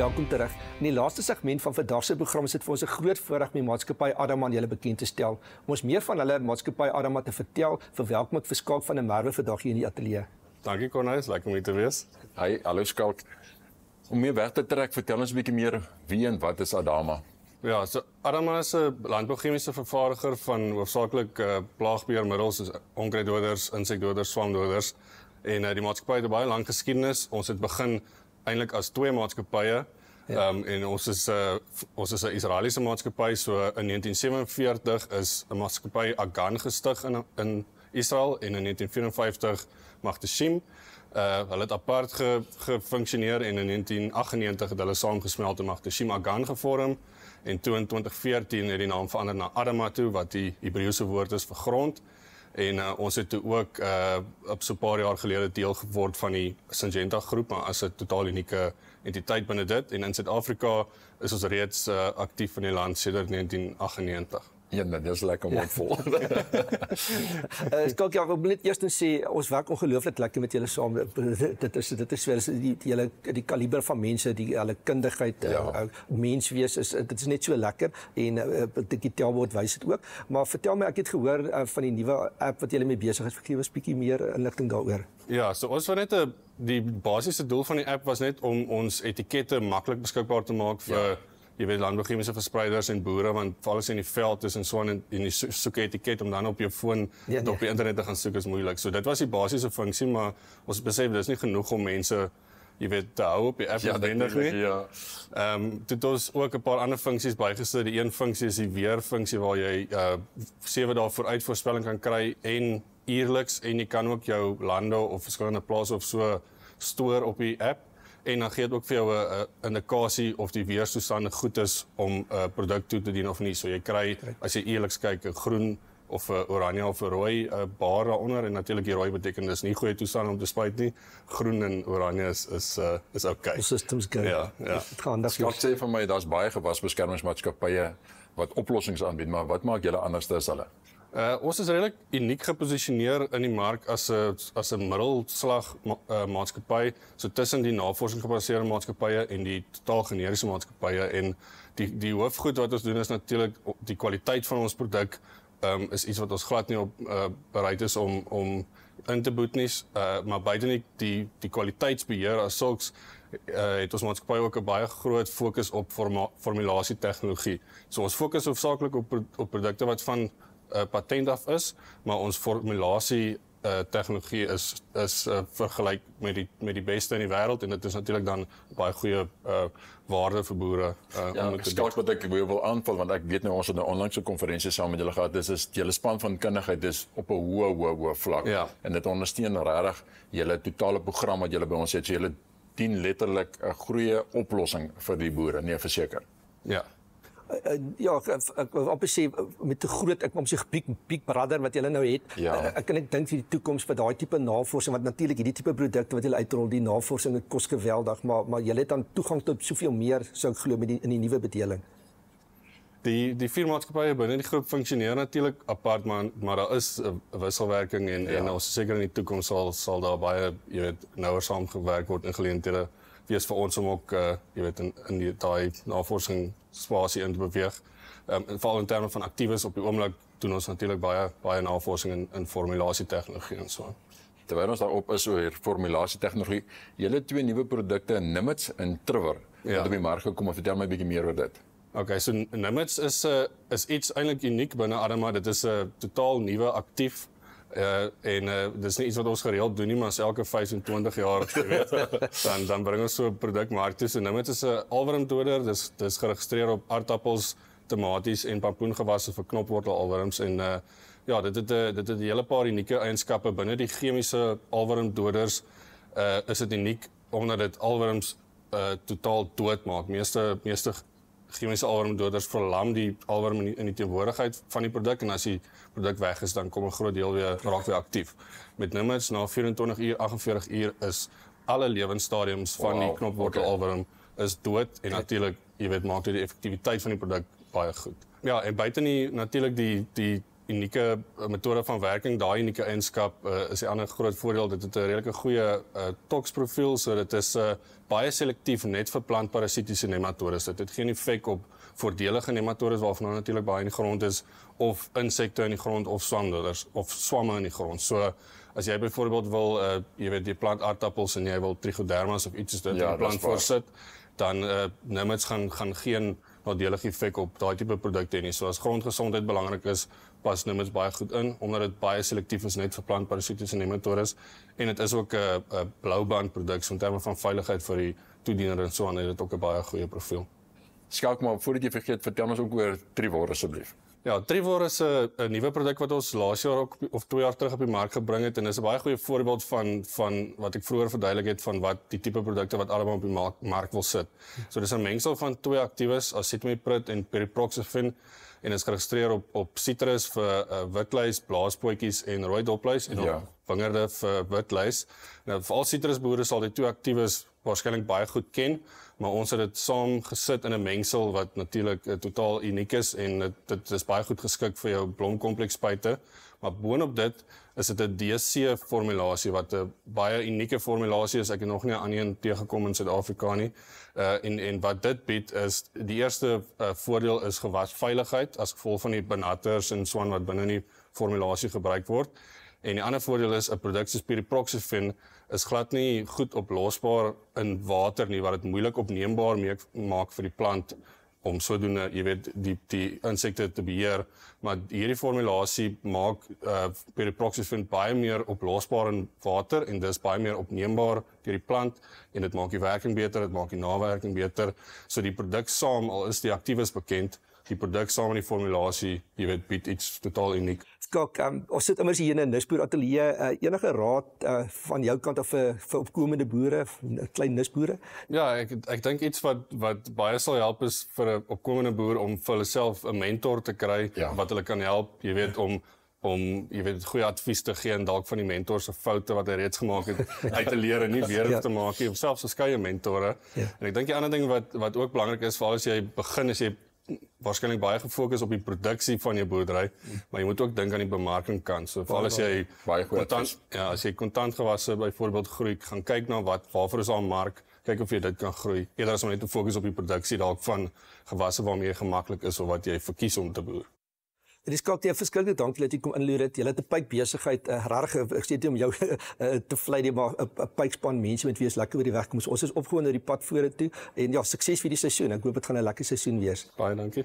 Welkom terug. In die laaste segment van vandag se program is dit vir ons 'n groot voorreg om die maatskappy Adam aan julle bekend te stel. Om ons meer van hulle maatskappy Adam te vertel, verwelkom ek verskalk van 'n Merwe vandag hier in die ateljee. Dankie Cornelis, lekker om hier te wees. Hi, hallo Skalk. Om meer weg te trek, vertel ons 'n bietjie meer wie en wat is Adama? Ja, so Adama is 'n landbouchemiese vervaardiger van hoofsaaklik uh, plaagbeheermiddels soos onkruiddoders, insekdoders, swamdoders en uh, die maatskappy het 'n baie lang geskiedenis. Ons het begin eintlik as twee maatskappye. Ja. Ehm um, en ons is 'n uh, ons is 'n Israeliese maatskappy. So in 1947 is 'n maatskappy Agan gestig in in Israel en in 1954 Magteshim. Uh hulle het apart ge, gefunksioneer en in 1998 het hulle saamgesmelt en Magteshim Agan gevorm en toe in 2014 het die naam verander na Adama toe wat die Hebreëse woord is vir grond en uh, ons het ook uh op so 'n paar jaar gelede deel geword van die Syngenta groep maar as 'n totaal unieke entiteit binne dit en in Suid-Afrika is ons reeds uh, aktief in die land sedert 1998. Ja, nee, dis lekker mondvol. Eh, ek kyk ja, ek wil net eers sê ons werk ongelooflik lekker met julle saam. Dit is dit is wel die die hele die kaliber van mense, die hulle kundigheid, ja. uh, menswees is dit is net so lekker en uh, digitaal word wys dit ook. Maar vertel my, ek het gehoor uh, van die nuwe app wat julle mee besig is. Vergewe 'n bietjie meer inligting daaroor. Ja, so ons wou net 'n die basiese doel van die app was net om ons etikette maklik beskikbaar te maak vir ja jy weet landbouchemiese verspreiders en boere want veral as in die veld is en so en in die soek etiket om dan op jou foon ja, nee. op die internet te gaan soek is moeilik. So dit was die basiese funksie maar ons besef dis nie genoeg om mense jy weet te hou op die app ja, wendig nie. Ja. Ehm um, dit het ook 'n paar ander funksies bygesit. Die een funksie is die weer funksie waar jy uh 7 dae vooruit voorspelling kan kry en uierliks en jy kan ook jou lande of verskillende plase of so stoor op die app en dan gee dit ook vir jou 'n indikasie of die weerstoestande goed is om 'n uh, produk toe te dien of nie. So jy kry as jy eerliks kyk 'n groen of 'n oranje of 'n rooi uh, bar daaronder en natuurlik die rooi beteken dis nie goeie toestand om te spuit nie. Groen en oranje is is uh, is okay. Die systems gaan. Ja, ja. Dit gaan dan sê vir my daar's baie gewasbeskermingsmaatskappye wat oplossings aanbied, maar wat maak julle anders as hulle? Uh ons is redelik uniek geposisioneer in die mark as 'n as 'n middelslag ma uh, maatskappy. So tussen die navorsingsgebaseerde maatskappye en die totaal generiese maatskappye en die die hoofgoed wat ons doen is natuurlik die kwaliteit van ons produk um, is iets wat ons glad nie op uh, bereid is om om in te boet nie. Uh, maar buite nie die die kwaliteitsbeheer as sulks uh, het ons maatskappy ook 'n baie groot fokus op formulasie tegnologie so ons fokus hoofsaaklik op op produkte wat van uh, patent af is, maar ons formulasie uh tegnologie is is uh, vergelyk met die met die beste in die wêreld en dit is natuurlik dan baie goeie uh waarde vir boere uh ja, om te skalk wat ek wil, aanval want ek weet nou ons het 'n onlangse konferensie saam met julle gehad. Dis is julle span van kundigheid dis op 'n hoë hoë hoë vlak. Ja. en dit ondersteun regtig julle totale program wat julle by ons het. So julle dien letterlik 'n goeie oplossing vir die boere nee verseker. Ja ja ek, ek wil op sê met 'n groot ek kom sê piek piek brother wat julle nou het ja. uh, ek kan ek dink vir die toekoms vir daai tipe navorsing wat natuurlik hierdie tipe produkte wat julle uitrol die navorsing dit kos geweldig maar maar julle het dan toegang tot soveel meer sou ek glo met die in die nuwe bedeling die die firmaatskappye binne die groep funksioneer natuurlik apart maar maar daar is 'n wisselwerking en ja. en ons seker in die toekoms sal sal daar baie jy weet nouer saamgewerk word in geleenthede wees vir ons om ook uh jy weet in in die daai navorsing spasie in te beweeg. Ehm um, veral in terme van aktiewes op die oomblik doen ons natuurlik baie baie navorsing in in formulasie tegnologie en so. Terwyl ons daarop is oor formulasie tegnologie, julle twee nuwe produkte Nimitz en Trevor ja. wat op die mark gekom het. Vertel my 'n bietjie meer oor dit. Okay, so Nimitz is 'n uh, is iets eintlik uniek binne Adama. Dit is 'n uh, totaal nuwe aktief uh en uh dis nie iets wat ons gereeld doen nie maar elke 25 jaar weet dan dan bring ons so 'n produk mark toe en nou met is 'n alwormdoder dis dis geregistreer op aardappels tomaties en pampoengewasse vir knopwortel alworms en uh ja dit het 'n dit het 'n hele paar unieke eienskappe. Binne die chemiese alwormdoders uh is dit uniek omdat dit alworms uh totaal doodmaak. Meeste meeste chemiese alwormdoders verlam die alworm in die, in die teenwoordigheid van die produk en as die produk weg is dan kom 'n groot deel weer raak weer aktief. Met Nimitz na 24 uur 48 uur is alle lewensstadiums van wow, die knopwortel okay. alworm is dood en natuurlik jy weet maak dit die effektiwiteit van die produk baie goed. Ja, en buite nie natuurlik die die unieke uh, metode van werking, daai unieke eienskap uh, is 'n ander groot voordeel. Dit het 'n redelike goeie uh, toksprofiel, so dit is uh, baie selektief net vir plantparasitiese nematodes. Dit het geen effek op voordelige nematodes waarvan natuurlik baie in die grond is of insekte in die grond of swamdoders of swamme in die grond. So as jy byvoorbeeld wil uh, jy weet jy plant aardappels en jy wil trichodermas of iets soos dit ja, in plant voorsit, dan uh, nimits gaan gaan geen nadelige effek op daai tipe produkte hê nie. So as grondgesondheid belangrik is, pas nimits baie goed in omdat dit baie selektief is net vir plantparasitiese nematodes en dit is ook 'n 'n blouband produk so in terme van veiligheid vir die toediener en so aan het dit ook 'n baie goeie profiel. Skalk maar voordat jy vergeet, vertel ons ook oor Trivor asseblief. Ja, Trivor is 'n 'n nuwe produk wat ons laas jaar ook of 2 jaar terug op die mark gebring het en is 'n baie goeie voorbeeld van van wat ek vroeër verduidelik het van wat die tipe produkte wat almal op die mark, mark wil sit. So dis 'n mengsel van twee aktiewes, acetamiprid en periproxyfen en is geregistreer op op sitrus vir uh, witluis, blaaspootjies en rooi dopluis en ja. op wingerde vir witluis. Nou vir al sitrusboere sal die twee aktiewes waarskynlik baie goed ken, maar ons het dit saam gesit in 'n mengsel wat natuurlik uh, totaal uniek is en dit dit is baie goed geskik vir jou blomkompleksspuite. Maar boonop dit is dit 'n DC formulasie wat 'n baie unieke formulasie is. Ek het nog nie aan een teëgekom in Suid-Afrika nie. Uh en en wat dit bied is die eerste uh, voordeel is gewasveiligheid as gevolg van die benatters en swaan wat binne in die formulasie gebruik word. En die ander voordeel is 'n produk soos Pyriproxyfen is glad nie goed oplosbaar in water nie wat dit moeilik opneembaar maak vir die plant om sodoende, jy weet, die die insekte te beheer, maar hierdie formulasie maak uh Pyriproxyfen baie meer oplosbaar in water en dis baie meer opneembaar deur die plant en dit maak die werking beter, dit maak die nawerking beter. So die produk saam al is die aktiewes bekend, die produk saam met die formulasie, jy weet, bied iets totaal uniek skak um, ons sit immers hier in 'n nisboer ateljee uh, enige raad uh, van jou kant af vir vir opkomende boere klein nisboere ja ek ek dink iets wat wat baie sal help is vir 'n opkomende boer om vir hulle self 'n mentor te kry ja. wat hulle kan help jy weet om om jy weet goeie advies te gee en dalk van die mentor se foute wat hy reeds gemaak het uit te leer en nie weer ja. te maak nie of selfs verskeie mentore ja. en ek dink die ander ding wat wat ook belangrik is veral as jy begin as jy waarskynlik baie gefokus op die produksie van jou boerdery, maar jy moet ook dink aan die bemarking kant. So veral as jy baie kontant ja, as jy kontant gewasse byvoorbeeld groei, gaan kyk na wat waarvoor is daar 'n mark, kyk of jy dit kan groei. Eerder as om net te fokus op die produksie dalk van gewasse waarmee jy gemaklik is of wat jy verkies om te boer. Dit is kalk jy verskillende dankie dat jy kom inloer dit. Jy het 'n pyp besigheid, uh, regtig ek sê dit om jou uh, te vlei die maar 'n pypspan mense met wie is lekker oor die weg kom. Ons is opgewonde oor die pad vorentoe en ja, sukses vir die seisoen. Ek hoop dit gaan 'n lekker seisoen wees. Baie dankie.